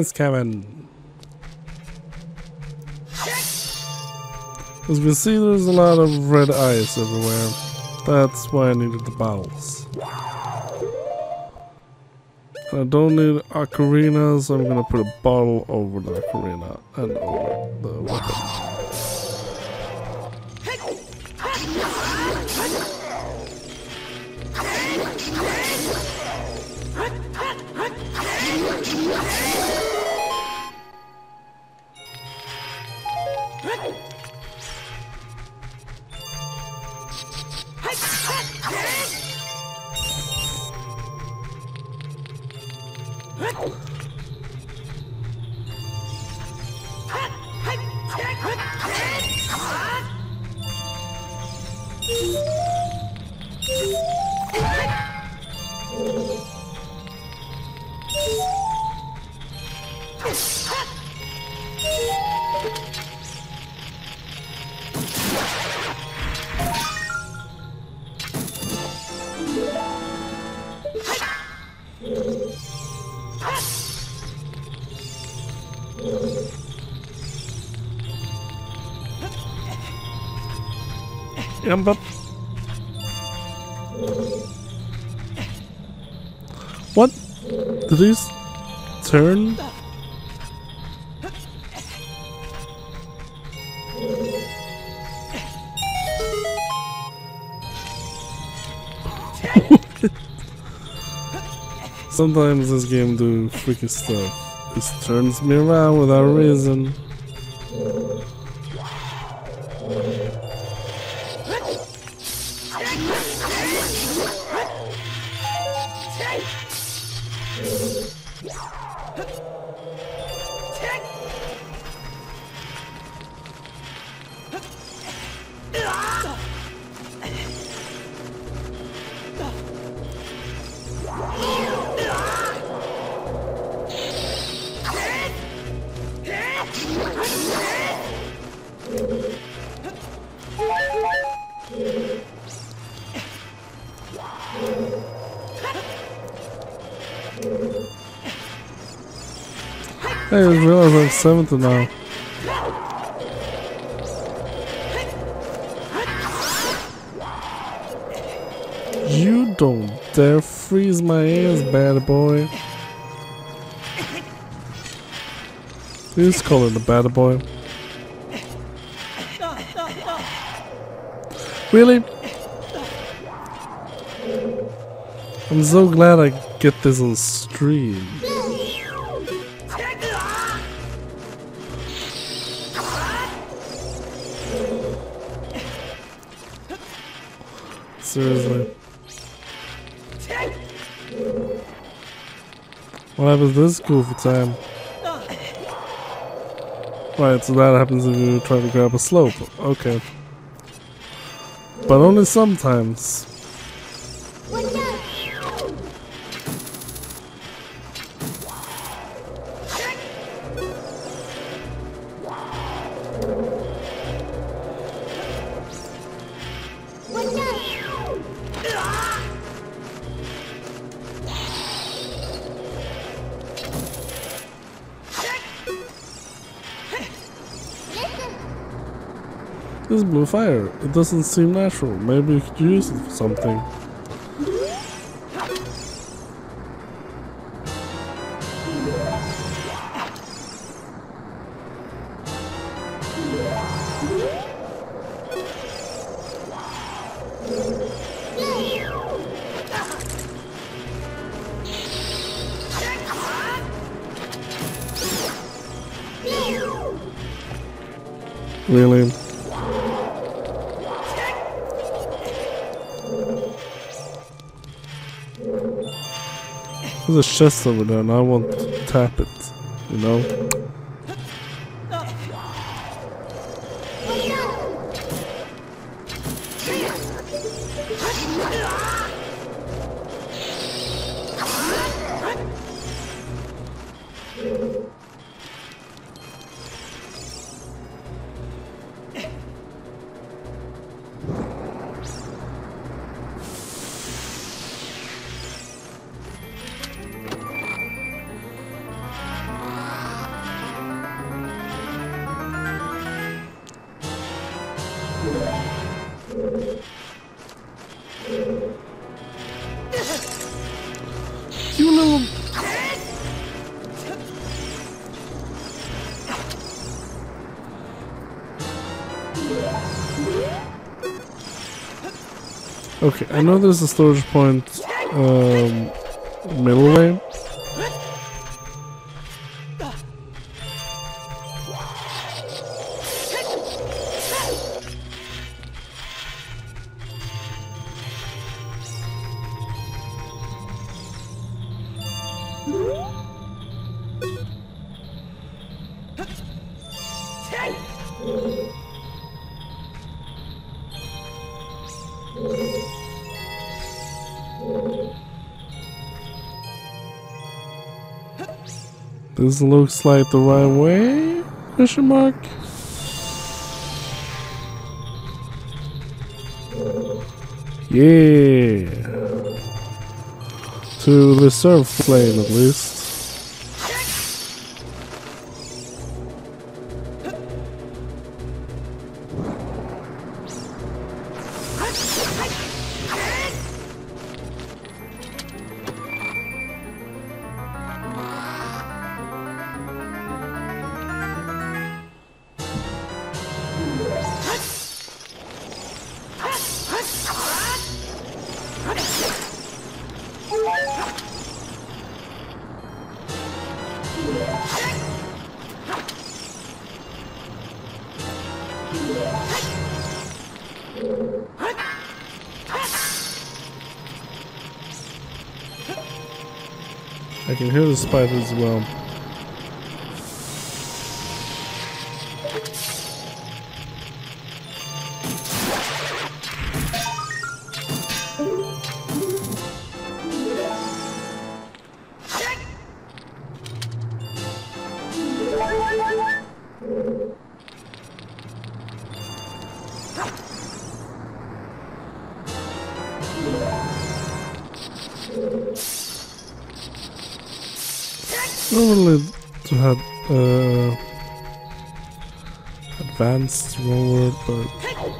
Thanks, Kevin. As you can see, there's a lot of red ice everywhere. That's why I needed the bottles. I don't need ocarina, so I'm gonna put a bottle over the ocarina and over the weapon. Up. What? Did these turn? Sometimes this game do freaky stuff. It turns me around without reason. I just realized I'm seventh now. You don't dare freeze my ass, bad boy. Please calling the bad boy. Really? I'm so glad I get this on stream. Seriously. What happens this goofy time? Right, so that happens if you try to grab a slope. Okay. But only sometimes. This blue fire. It doesn't seem natural. Maybe you could use it for something. Really? There's a chest over there and I want to tap it, you know? You little. Okay, I know there's a storage point, um, middle lane. This looks like the right way? Question mark. Yeah. To the surf plane at least. Can hear the spider as well. Hey!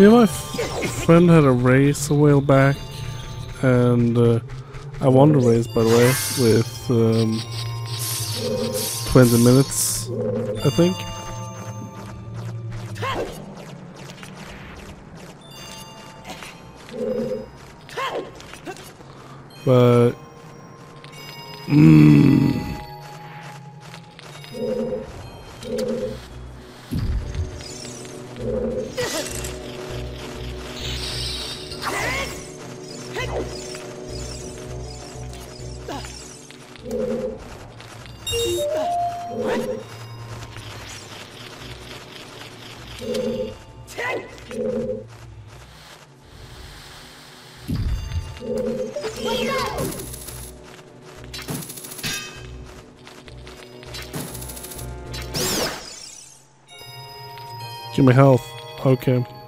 Yeah, my friend had a race a while back, and uh, I won the race by the way with um, 20 minutes, I think. But mm, give me health. Okay.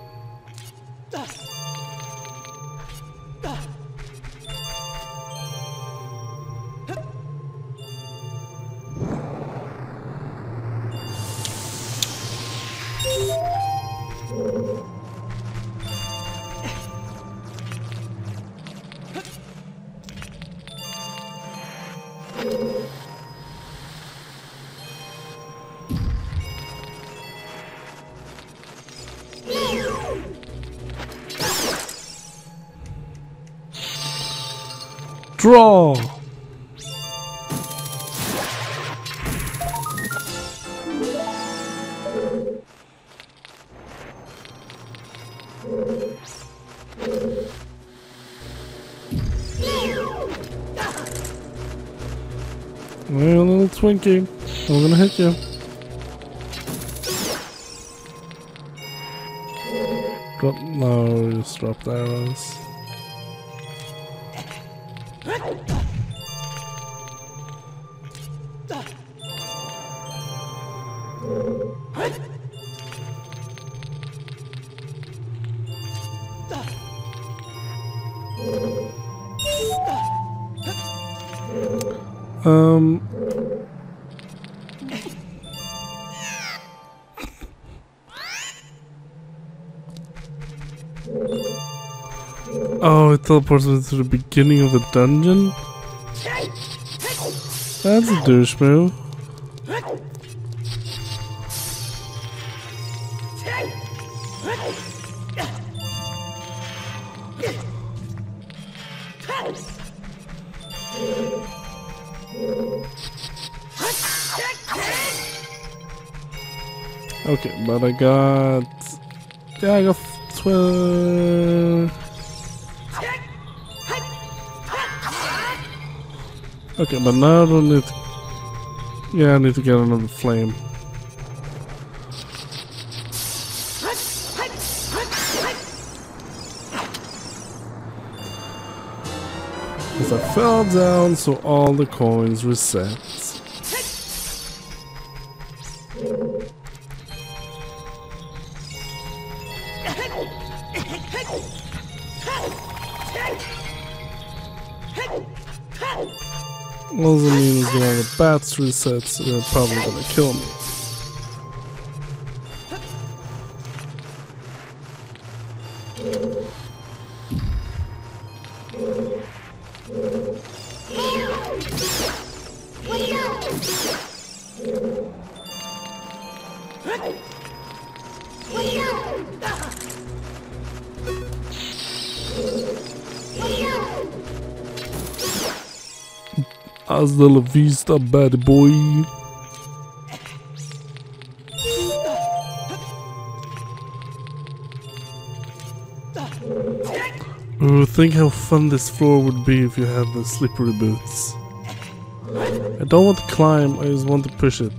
Draw. A little Twinkie. I'm gonna hit you. Drop, no, just drop the arrows. Um. Oh, it teleports me to the beginning of the dungeon? That's a douche move. Okay, but I got... Yeah, I got 12... Okay, but now I don't need to... Yeah, I need to get another flame. Because I fell down, so all the coins reset. Means when all the bats resets, they're probably gonna kill me. Hasta la vista, bad boy. Oh, think how fun this floor would be if you had the slippery boots. I don't want to climb, I just want to push it.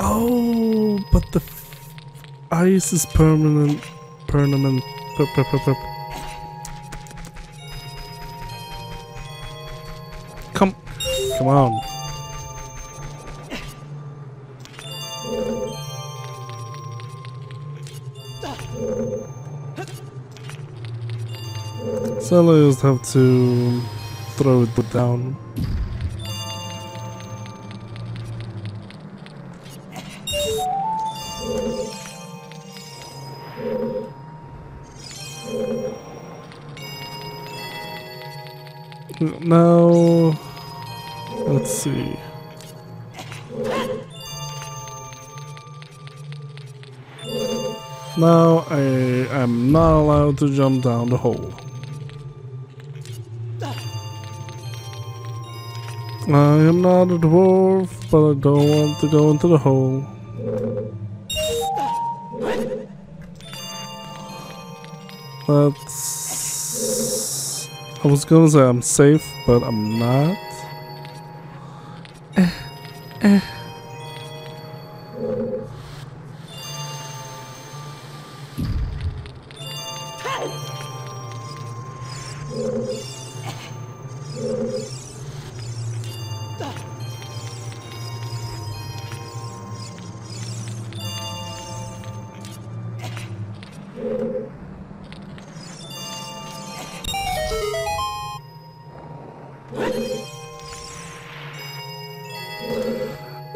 Oh, but the ice is permanent. Permanent. Per, per, per, come on. So I just have to throw it down. Let's see. Now I am not allowed to jump down the hole. I am not a dwarf, but I don't want to go into the hole. That's... I was gonna say I'm safe, but I'm not.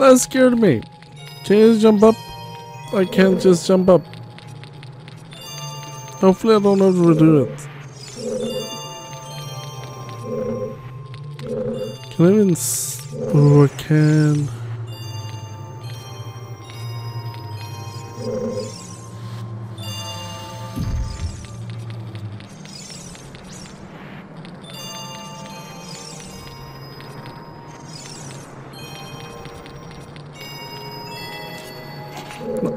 That scared me. Can you jump up? I can't just jump up. Hopefully I don't redo it. Can I even Oh, I can.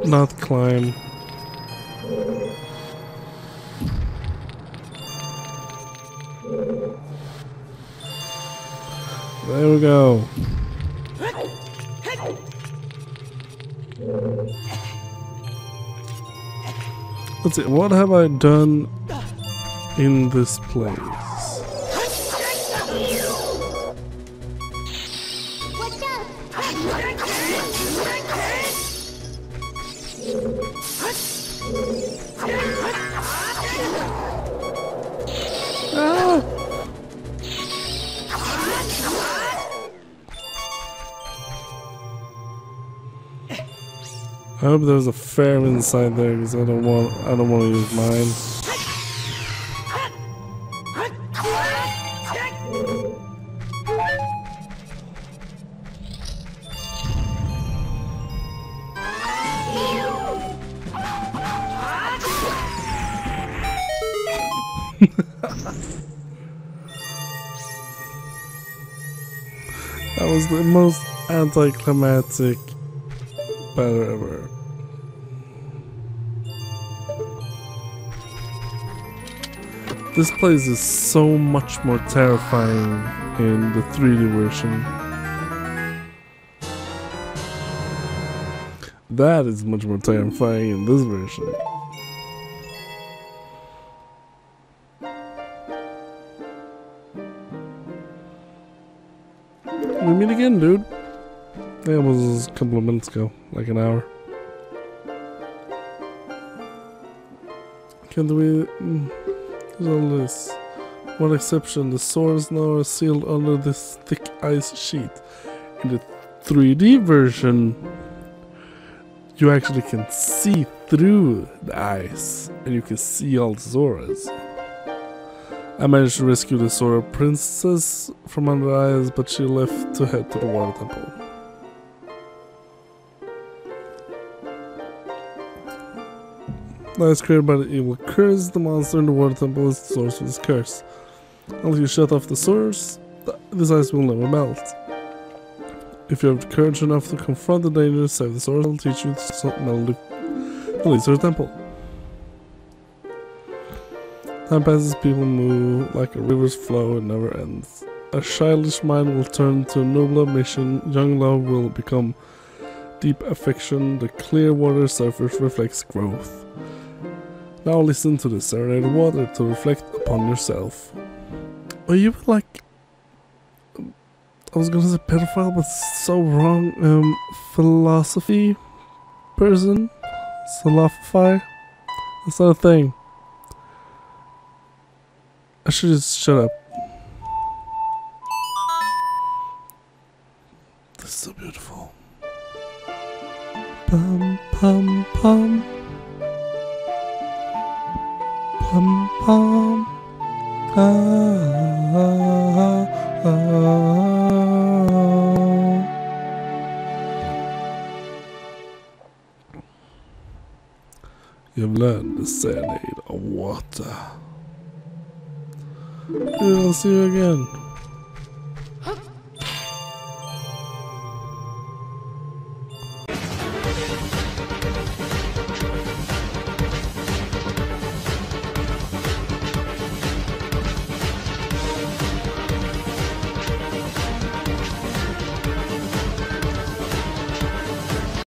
Not climb. There we go. Let's see, what have I done in this place? I hope there's a fair inside there because I don't want I don't want to use mine. Was the most anticlimactic battle ever. This place is so much more terrifying in the 3D version. That is much more terrifying in this version. We meet again, dude. It was a couple of minutes ago, like an hour. Can we... Mm, there's this. One exception, the Zoras now are sealed under this thick ice sheet. In the 3D version, you actually can see through the ice, and you can see all the Zoras. I managed to rescue the Zora princess from under ice, but she left to head to the water temple. Now it's created by the evil curse. The monster in the water temple is the source of this curse. Unless you shut off the source, this ice will never melt. If you have courage enough to confront the danger, save the source, I'll teach you to melt the the temple. Time passes, people move like a river's flow, it never ends. A childish mind will turn to a nobler mission, young love will become deep affection, the clear water surface reflects growth. Now listen to the serenade water to reflect upon yourself. Are you like I was gonna say pedophile, but so wrong. Um, philosophy person, philosophy. That's not a thing. I should just shut up. This is so beautiful. Pum pum pum. Pum pum. Ah, ah, ah. You've learned the serenade of water. I'll see you again.